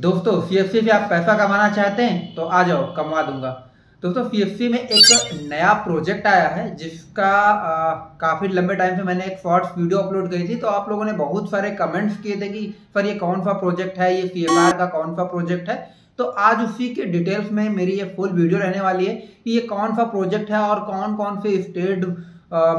दोस्तों सी से आप पैसा कमाना चाहते हैं तो आ जाओ कमा दूँगा। दोस्तों सी में एक नया प्रोजेक्ट आया है, जिसका काफ़ी लंबे टाइम से मैंने एक शॉर्ट्स वीडियो अपलोड करी थी तो आप लोगों ने बहुत सारे कमेंट्स किए थे कि, सर, ये कौन सा प्रोजेक्ट है? ये सी का कौन सा प्रोजेक्ट है? तो आज उसी के डिटेल्स में मेरी ये फुल वीडियो रहने वाली है कि ये कौन सा प्रोजेक्ट है और कौन कौन से स्टेट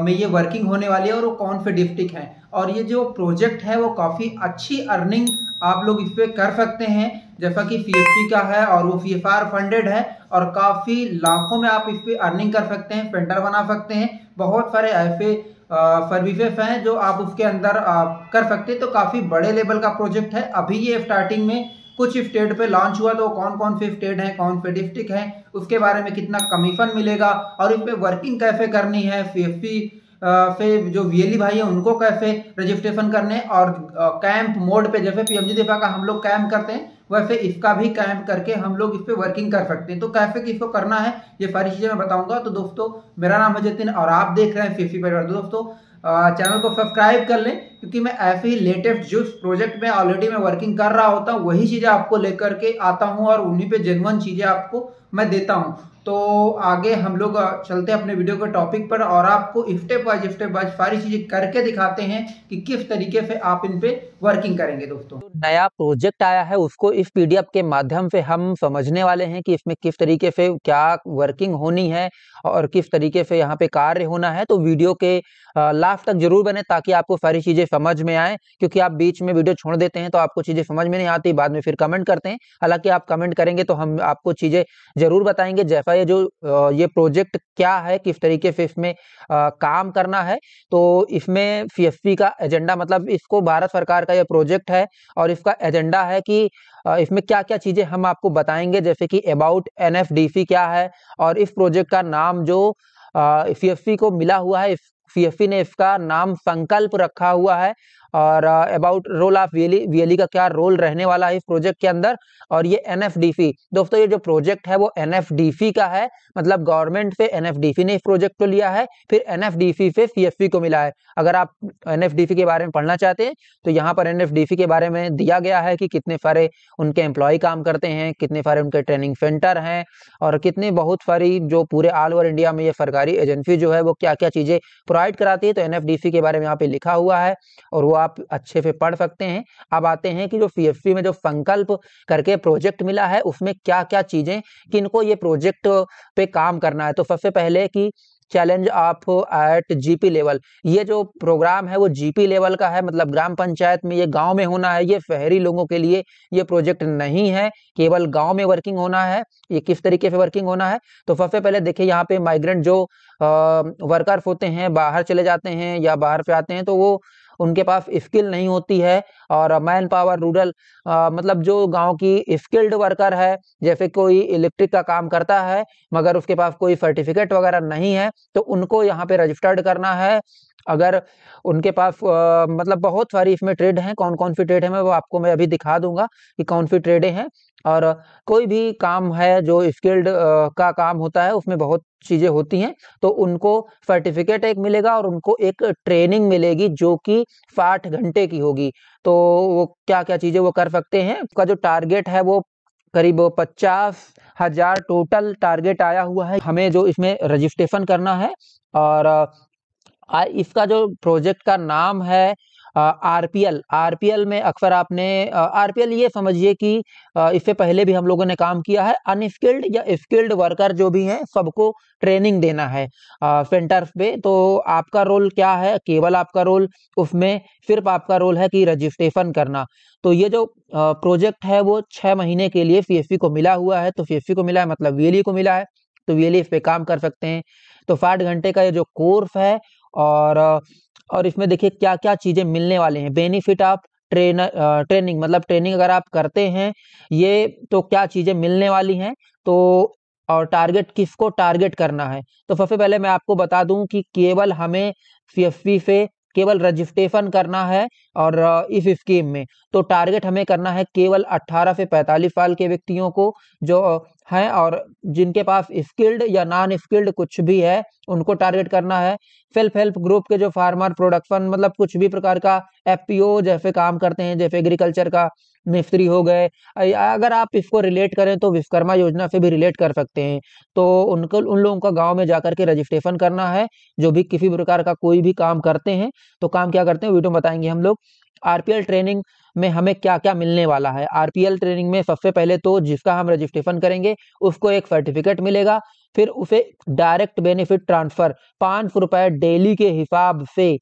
में ये वर्किंग होने वाली है और वो कौन से डिस्ट्रिक्ट हैं। और ये जो प्रोजेक्ट है, वो काफ़ी अच्छी अर्निंग आप लोग इस पर कर सकते हैं जैसा कि सी का है और वो सी फंडेड है और काफ़ी लाखों में आप इस पर अर्निंग कर सकते हैं पेंटर बना सकते हैं। बहुत सारे ऐसे सर्विसेज़ हैं जो आप उसके अंदर आ, कर सकते हैं। तो काफ़ी बड़े लेवल का प्रोजेक्ट है। अभी ये स्टार्टिंग में कुछ स्टेट पे लॉन्च हुआ तो कौन कौन से स्टेट हैं कौन से डिस्ट्रिक्ट हैं उसके बारे में कितना कमीशन मिलेगा और इस पर वर्किंग कैसे करनी है सी से जो वीएलई भाई है, उनको कैसे रजिस्ट्रेशन करने और कैंप मोड पे जैसे पीएमजी दिफा का हम लोग कैंप करते हैं वैसे इसका भी कैंप करके हम लोग इस पर वर्किंग कर सकते हैं। तो कैसे किसको करना है, ये सारी चीज़ें मैं बताऊँगा। तो दोस्तों, मेरा नाम है जतिन और आप देख रहे हैं सीसी परिवार तो दोस्तों चैनल को सब्सक्राइब कर लें क्योंकि मैं ऐसे ही लेटेस्ट जो प्रोजेक्ट में ऑलरेडी मैं वर्किंग कर रहा होता हूँ वही चीज़ें आपको लेकर के आता हूँ और उन्हीं पे जेनुअन चीज़ें आपको मैं देता हूँ। तो आगे हम लोग चलते हैं अपने वीडियो के टॉपिक पर और आपको स्टेप बाय स्टेप बाय सारी चीज़ें करके दिखाते हैं कि किस तरीके से आप इन पे वर्किंग करेंगे दोस्तों। तो नया प्रोजेक्ट आया है, उसको इस पीडीएफ के माध्यम से हम समझने वाले हैं कि इसमें किस तरीके से क्या वर्किंग होनी है और किस तरीके से यहाँ पे कार्य होना है। तो वीडियो के लास्ट तक ज़रूर बने ताकि आपको सारी चीज़ें समझ में आए, क्योंकि आप बीच में वीडियो छोड़ देते हैं तो आपको चीज़ें समझ में नहीं आती, बाद में फिर कमेंट करते हैं। हालाँकि आप कमेंट करेंगे तो हम आपको चीज़ें ज़रूर बताएँगे। जैसा ये जो ये प्रोजेक्ट क्या है, किस तरीके से इसमें काम करना है तो इसमें सी का एजेंडा मतलब इसको भारत सरकार का यह प्रोजेक्ट है और इसका एजेंडा है कि इसमें क्या क्या चीज़ें हम आपको बताएँगे, जैसे कि अबाउट एन क्या है और इस प्रोजेक्ट का नाम जो सी को मिला हुआ है सी ने इसका नाम संकल्प रखा हुआ है। और about role of VLE VLE का क्या रोल रहने वाला है इस प्रोजेक्ट के अंदर? और ये एनएफडीसी दोस्तों ये जो प्रोजेक्ट है वो एनएफडीसी का है। मतलब गवर्नमेंट से एनएफडीसी ने इस प्रोजेक्ट को लिया है, फिर एनएफडीसी से सीएफपी को मिला है। अगर आप एनएफडीसी के बारे में पढ़ना चाहते हैं तो यहाँ पर एनएफडीसी के बारे में दिया गया है कि कितने सारे उनके एम्प्लॉय काम करते हैं, कितने सारे उनके ट्रेनिंग सेंटर हैं, और कितने बहुत सारी जो पूरे ऑल ओवर इंडिया में ये सरकारी एजेंसी जो है वो क्या क्या चीज़ें प्रोवाइड कराती है। तो एनएफडीसी के बारे में यहाँ पे लिखा हुआ है, और वो आप अच्छे से पढ़ सकते हैं। अब आते हैं कि जो सी में जो संकल्प करके प्रोजेक्ट मिला है, उसमें क्या क्या चीज़ें किनको ये प्रोजेक्ट पे काम करना है? तो सबसे पहले कि challenge of at GP level ये जो प्रोग्राम है वो जीपी लेवल का है मतलब ग्राम पंचायत में ये गाँव में होना है, ये शहरी लोगों के लिए ये प्रोजेक्ट नहीं है, केवल गाँव में वर्किंग होना है, ये किस तरीके से वर्किंग होना है? तो सबसे पहले देखिए यहाँ पे माइग्रेंट जो वर्कर्स होते हैं, बाहर चले जाते हैं या बाहर पे आते हैं तो वो उनके पास स्किल नहीं होती है और मैन पावर रूरल मतलब जो गाँव की स्किल्ड वर्कर है, जैसे कोई इलेक्ट्रिक का काम करता है, मगर उसके पास कोई सर्टिफिकेट वगैरह नहीं है तो उनको यहाँ पे रजिस्टर्ड करना है। अगर उनके पास मतलब बहुत सारी इसमें ट्रेड हैं कौन कौन सी ट्रेड है, मैं वो आपको मैं अभी दिखा दूँगा कि कौन सी ट्रेडें हैं और कोई भी काम है जो स्किल्ड का काम होता है, उसमें बहुत चीज़ें होती हैं तो उनको सर्टिफिकेट एक मिलेगा और उनको एक ट्रेनिंग मिलेगी जो कि साठ घंटे की होगी। तो वो क्या क्या चीज़ें वो कर सकते हैं? उसका जो टारगेट है वो करीब पचास हज़ार टोटल टारगेट आया हुआ है। हमें जो इसमें रजिस्ट्रेशन करना है और इसका जो प्रोजेक्ट का नाम है आरपीएल। आरपीएल में अक्सर आपने आरपीएल ये समझिए कि इससे पहले भी हम लोगों ने काम किया है। अनस्किल्ड या स्किल्ड वर्कर जो भी हैं, सबको ट्रेनिंग देना है सेंटर पे। तो आपका रोल क्या है? केवल आपका रोल, उसमें सिर्फ़ आपका रोल है कि रजिस्ट्रेशन करना। तो ये जो प्रोजेक्ट है, वो छह महीने के लिए सी को मिला हुआ है। तो सी को मिला है मतलब वीएलई को मिला है। तो वीएलई इस पे काम कर सकते हैं। तो साठ घंटे का ये जो कोर्स है और और इसमें देखिए क्या क्या चीज़ें मिलने वाले हैं। बेनिफिट ऑफ़ ट्रेनर ट्रेनिंग मतलब ट्रेनिंग अगर आप करते हैं, ये तो क्या चीज़ें मिलने वाली हैं? तो और टारगेट किसको टारगेट करना है? तो सबसे पहले मैं आपको बता दूँ कि केवल हमें सी से केवल रजिस्ट्रेशन करना है और इस स्कीम में। तो टारगेट हमें करना है केवल 18 से 45 साल के व्यक्तियों को, जो हैं और जिनके पास स्किल्ड या नॉन स्किल्ड कुछ भी है, उनको टारगेट करना है। सेल्फ हेल्प ग्रुप के जो फार्मर प्रोडक्शन मतलब कुछ भी प्रकार का एफपीओ जैसे काम करते हैं, जैसे एग्रीकल्चर का मिस्त्री हो गए अगर आप इसको रिलेट करें तो विश्वकर्मा योजना से भी रिलेट कर सकते हैं। तो उनको, उन लोगों का गाँव में जाकर के रजिस्ट्रेशन करना है, जो भी किसी प्रकार का कोई भी काम करते हैं तो काम क्या करते हैं वीडियो बताएँगे हम लोग। आरपीएल ट्रेनिंग में हमें क्या क्या मिलने वाला है? आरपीएल ट्रेनिंग में सबसे पहले तो जिसका हम रजिस्ट्रेशन करेंगे, उसको एक सर्टिफिकेट मिलेगा, फिर उसे डायरेक्ट बेनिफिट ट्रांसफ़र, पाँच सौ रुपए डेली के हिसाब से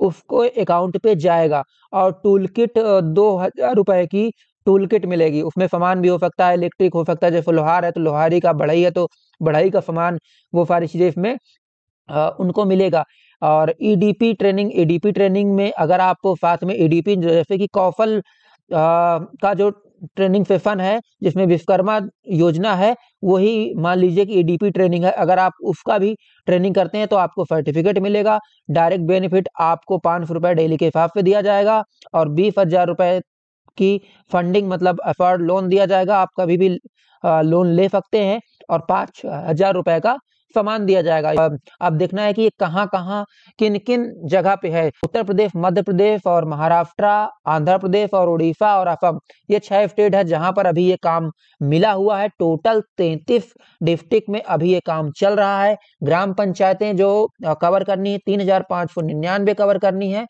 उसको अकाउंट पे जाएगा और टूल किट दो हज़ार रुपए की टूल किट मिलेगी। उसमें सामान भी हो सकता है, इलेक्ट्रिक हो सकता है, जैसे लोहार है तो लोहारी का, बढ़ाई है तो बढ़ाई का सामान, वो सारी चीज़ें इसमें उनको मिलेगा। और ईडीपी ट्रेनिंग ईडीपी ट्रेनिंग में अगर आप साथ में ईडीपी जैसे कि कौशल का जो ट्रेनिंग सेशन है, जिसमें विश्वकर्मा योजना है, वही मान लीजिए कि ईडीपी ट्रेनिंग है। अगर आप उसका भी ट्रेनिंग करते हैं तो आपको सर्टिफिकेट मिलेगा। डायरेक्ट बेनिफिट आपको पाँच सौ रुपये डेली के हिसाब से दिया जाएगा और बीस हज़ार रुपये की फंडिंग मतलब अफॉर्ड लोन दिया जाएगा। आप कभी भी लोन ले सकते हैं और पाँच हज़ार रुपए का सामान दिया जाएगा। अब देखना है कि ये कहाँ कहाँ, किन किन जगह पे है। उत्तर प्रदेश, मध्य प्रदेश और महाराष्ट्र, आंध्र प्रदेश और उड़ीसा और असम। ये छह स्टेट है जहाँ पर अभी ये काम मिला हुआ है। टोटल तैतीस डिस्ट्रिक्ट में अभी ये काम चल रहा है। ग्राम पंचायतें जो कवर करनी है, तीन हज़ार पाँच सौ कवर करनी है।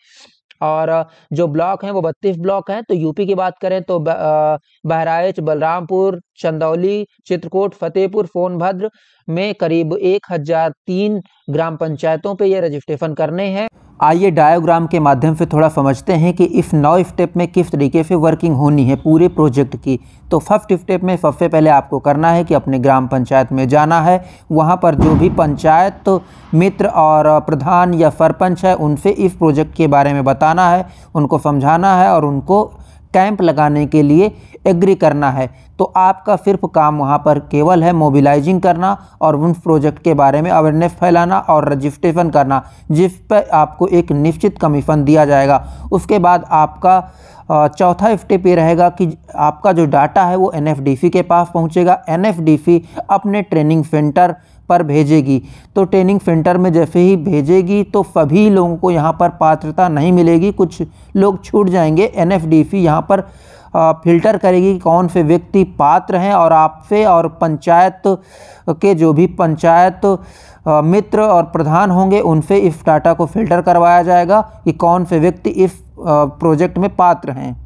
और जो ब्लॉक हैं वो बत्तीस ब्लॉक हैं तो यूपी की बात करें तो बहराइच, बलरामपुर, चंदौली, चित्रकूट, फतेहपुर, सोनभद्र में करीब एक हज़ार तीन ग्राम पंचायतों पे ये रजिस्ट्रेशन करने हैं। आइए डायोग्राम के माध्यम से थोड़ा समझते हैं कि इस नौ स्टेप में किस तरीके से वर्किंग होनी है पूरे प्रोजेक्ट की। तो फ़र्स्ट स्टेप में सबसे पहले आपको करना है कि अपने ग्राम पंचायत में जाना है। वहाँ पर जो भी पंचायत तो मित्र और प्रधान या सरपंच है, उनसे इस प्रोजेक्ट के बारे में बताना है, उनको समझाना है और उनको कैंप लगाने के लिए एग्री करना है। तो आपका सिर्फ़ काम वहाँ पर केवल है मोबिलाइजिंग करना और उन प्रोजेक्ट के बारे में अवेयरनेस फैलाना और रजिस्ट्रेशन करना, जिस पर आपको एक निश्चित कमीशन दिया जाएगा। उसके बाद आपका चौथा स्टेप ये रहेगा कि आपका जो डाटा है वो एनएफडीसी के पास पहुँचेगा। एनएफडीसी अपने ट्रेनिंग सेंटर पर भेजेगी। तो ट्रेनिंग सेंटर में जैसे ही भेजेगी तो सभी लोगों को यहाँ पर पात्रता नहीं मिलेगी। कुछ लोग छूट जाएँगे। एन एफ़ यहाँ पर फ़िल्टर करेगी कि कौन से व्यक्ति पात्र हैं और आपसे और पंचायत के जो भी पंचायत मित्र और प्रधान होंगे, उनसे इस डाटा को फ़िल्टर करवाया जाएगा कि कौन से व्यक्ति इस प्रोजेक्ट में पात्र हैं।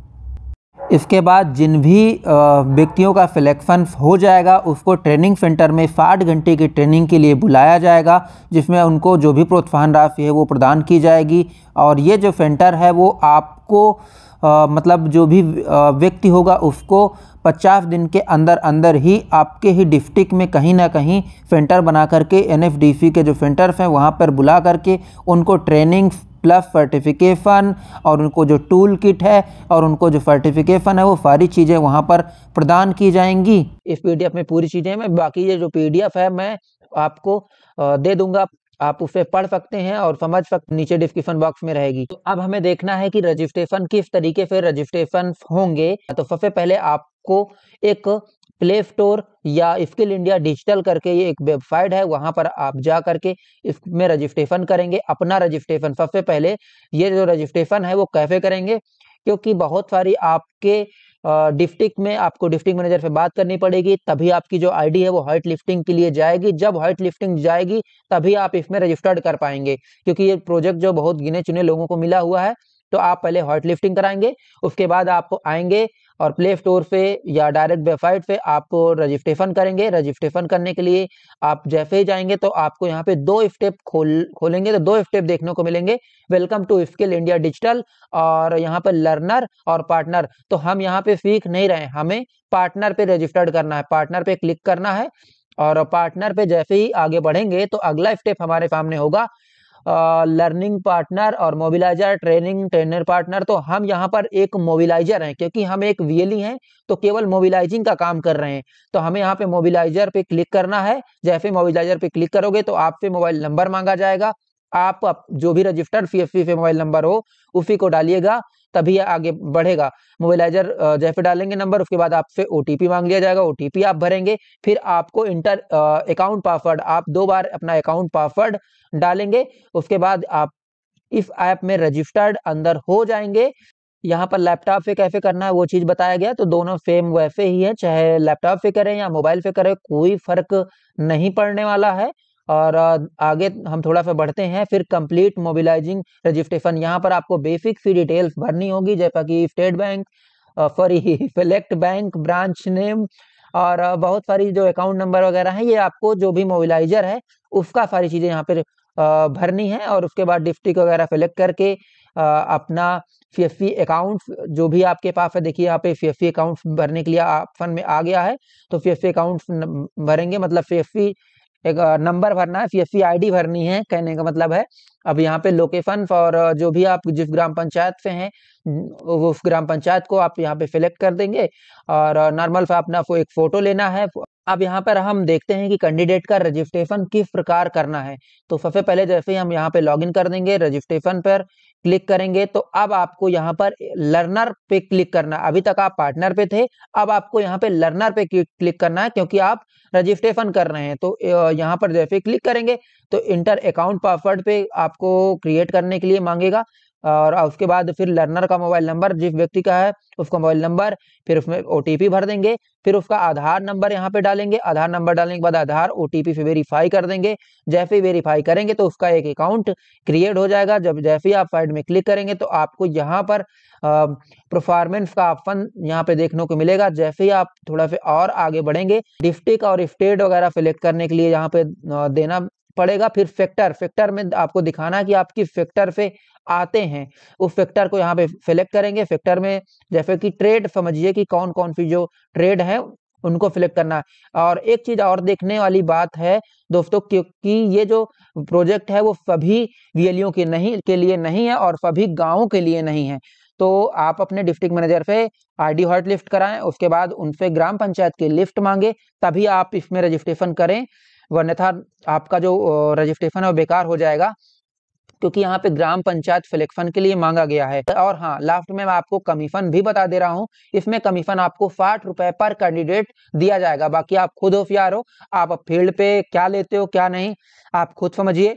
इसके बाद जिन भी व्यक्तियों का सिलेक्शन हो जाएगा, उसको ट्रेनिंग सेंटर में साठ घंटे की ट्रेनिंग के लिए बुलाया जाएगा, जिसमें उनको जो भी प्रोत्साहन राशि है वो प्रदान की जाएगी। और ये जो सेंटर है वो आपको आ, मतलब जो भी व्यक्ति होगा उसको 50 दिन के अंदर अंदर ही आपके ही डिस्ट्रिक्ट में कहीं ना कहीं सेंटर बना करके एनएफडीसी के जो सेंटर्स हैं वहाँ पर बुला करके उनको ट्रेनिंग प्लस सर्टिफिकेशन और उनको जो टूल किट है और उनको जो सर्टिफिकेशन है वो सारी चीज़ें वहाँ पर प्रदान की जाएँगी। इस पीडीएफ में पूरी चीज़ें मैं बाकी ये जो पीडीएफ है मैं आपको दे दूँगा। आप उसे पढ़ सकते हैं और समझ सकते नीचे डिस्क्रिप्शन बॉक्स में रहेगी। तो अब हमें देखना है कि रजिस्ट्रेशन किस तरीके से रजिस्ट्रेशन होंगे। तो सबसे पहले आपको एक प्ले स्टोर या स्किल इंडिया डिजिटल करके ये एक वेबसाइट है, वहाँ पर आप जा करके इसमें रजिस्ट्रेशन करेंगे, अपना रजिस्ट्रेशन। सबसे पहले ये जो रजिस्ट्रेशन है वो कैसे करेंगे? क्योंकि बहुत सारी आपके डिस्ट्रिक्ट में आपको डिस्ट्रिक्ट मैनेजर से बात करनी पड़ेगी, तभी आपकी जो आईडी है वो हाइट लिफ्टिंग के लिए जाएगी। जब हाइट लिफ्टिंग जाएगी, तभी आप इसमें रजिस्टर्ड कर पाएँगे, क्योंकि ये प्रोजेक्ट जो बहुत गिने चुने लोगों को मिला हुआ है तो आप पहले हॉट लिफ्टिंग कराएँगे, उसके बाद आप आएँगे और प्ले स्टोर पे या डायरेक्ट वेबसाइट पे आप रजिस्ट्रेशन करेंगे। रजिस्ट्रेशन करने के लिए आप जैसे ही जाएँगे तो आपको यहाँ पे दो स्टेप खोल, खोलेंगे तो दो स्टेप देखने को मिलेंगे। Welcome to skill India digital और यहाँ पे लर्नर और पार्टनर तो हम यहाँ पे सीख नहीं रहे हमें पार्टनर पे रजिस्टर्ड करना है। पार्टनर पे क्लिक करना है और पार्टनर पे जैसे ही आगे बढ़ेंगे तो अगला स्टेप हमारे सामने होगा। लर्निंग पार्टनर और मोबिलाइजर ट्रेनिंग ट्रेनर पार्टनर तो हम यहाँ पर एक मोबिलाइजर हैं, क्योंकि हम एक वीएलई हैं तो केवल मोबिलाइजिंग का काम कर रहे हैं। तो हमें यहाँ पे मोबिलाइजर पे क्लिक करना है। जैसे मोबिलाइजर पे क्लिक करोगे तो आपसे मोबाइल नंबर मांगा जाएगा। आप, जो भी रजिस्टर्ड सीएससी से मोबाइल नंबर हो उसी को डालिएगा तभी आगे बढ़ेगा। मोबाइलाइजर जैसे डालेंगे नंबर उसके बाद आपसे ओटीपी मांग लिया जाएगा ओटीपी आप भरेंगे फिर आपको इंटर अकाउंट पासवर्ड आप दो बार अपना अकाउंट पासवर्ड डालेंगे उसके बाद आप इस ऐप में रजिस्टर्ड अंदर हो जाएँगे। यहाँ पर लैपटॉप से कैसे करना है वो चीज़ बताया गया तो दोनों सेम वैसे ही है चाहे लैपटॉप से करें या मोबाइल से करें कोई फ़र्क नहीं पड़ने वाला है। और आगे हम थोड़ा सा बढ़ते हैं, फिर कंप्लीट मोबिलाइजिंग रजिस्ट्रेशन यहाँ पर आपको बेसिक सी डिटेल्स भरनी होगी, जैसा कि State Bank sorry select bank branch name और बहुत सारी जो अकाउंट नंबर वगैरह है, ये आपको जो भी मोबिलाइजर है, उसका सारी चीज़ें यहाँ पर भरनी है और उसके बाद डिस्ट्रिक्ट वगैरह सेलेक्ट करके अपना सी अकाउंट जो भी आपके पास है, देखिए यहाँ पे सी अकाउंट भरने के लिए ऑप्शन में आ गया है तो सी अकाउंट भरेंगे मतलब सी एक नंबर भरना है सी आईडी भरनी है, कहने का मतलब है। अब यहाँ पे लोकेशन और जो भी आप जिस ग्राम पंचायत से हैं उस ग्राम पंचायत को आप यहाँ पे सिलेक्ट कर देंगे और नॉर्मल अपना एक फ़ोटो लेना है। अब यहाँ पर हम देखते हैं कि कैंडिडेट का रजिस्ट्रेशन किस प्रकार करना है। तो सबसे पहले जैसे हम यहाँ पे लॉगिन कर देंगे रजिस्ट्रेशन पर क्लिक करेंगे तो अब आपको यहाँ पर लर्नर पे क्लिक करना अभी तक आप पार्टनर पे थे, अब आपको यहाँ पे लर्नर पे क्लिक करना है क्योंकि आप रजिस्ट्रेशन कर रहे हैं। तो यहाँ पर जैसे क्लिक करेंगे तो इंटर अकाउंट पासवर्ड पे आपको क्रिएट करने के लिए मांगेगा। और उसके बाद फिर लर्नर का मोबाइल नंबर जिस व्यक्ति का है, उसका मोबाइल नंबर फिर उसमें ओटीपी भर देंगे, फिर उसका आधार नंबर यहाँ पे डालेंगे, आधार नंबर डालने के बाद आधार ओटीपी से वेरीफाई कर देंगे, जैसे ही वेरीफाई करेंगे तो उसका एक अकाउंट क्रिएट हो जाएगा, जब जैसे ही आप साइड में क्लिक करेंगे तो आपको यहाँ पर परफॉर्मेंस का ऑप्शन यहाँ पे देखने को मिलेगा, जैसे ही आप थोड़ा सा और आगे बढ़ेंगे डिस्ट्रिक्ट और स्टेट वगैरह सिलेक्ट करने के लिए यहाँ पे देना पड़ेगा, फिर फैक्टर फैक्टर में आपको दिखाना कि आप किस फैक्टर से आते हैं। उस फैक्टर को यहाँ पे सिलेक्ट करेंगे। फैक्टर में जैसे कि ट्रेड समझिए कि कौन कौन सी जो ट्रेड है, उनको सिलेक्ट करना। और एक चीज़ और देखने वाली बात है दोस्तों, क्योंकि ये जो प्रोजेक्ट है वो सभी वीएलयू के नहीं, के लिए नहीं है और सभी गाँवों के लिए नहीं है। तो आप अपने डिस्ट्रिक्ट मैनेजर से आईडी हॉट लिफ्ट कराएँ, उसके बाद उनसे ग्राम पंचायत की लिफ्ट मांगे, तभी आप इसमें रजिस्ट्रेशन करें। वन्यथा आपका जो रजिस्ट्रेशन है वो बेकार हो जाएगा, क्योंकि यहाँ पे ग्राम पंचायत सिलेक्शन के लिए मांगा गया है। और हाँ लास्ट में मैं आपको कमीशन भी बता दे रहा हूँ, इसमें कमीशन आपको साठ रुपए पर कैंडिडेट दिया जाएगा। बाकी आप खुद होशियार हो, आप फ़ील्ड पे क्या लेते हो, क्या नहीं, आप खुद समझिए।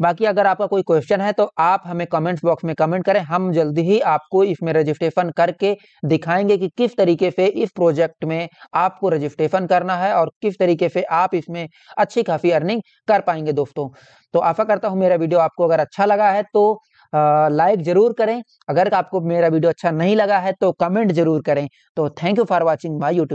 बाकी अगर आपका कोई क्वेश्चन है तो आप हमें कमेंट्स बॉक्स में कमेंट करें। हम जल्दी ही आपको इसमें रजिस्ट्रेशन करके दिखाएँगे कि किस तरीके से इस प्रोजेक्ट में आपको रजिस्ट्रेशन करना है और किस तरीके से आप इसमें अच्छी काफ़ी अर्निंग कर पाएँगे दोस्तों। तो आशा करता हूँ मेरा वीडियो आपको अगर अच्छा लगा है तो लाइक ज़रूर करें। अगर आपको मेरा वीडियो अच्छा नहीं लगा है तो कमेंट ज़रूर करें। तो thank you for watching my YouTube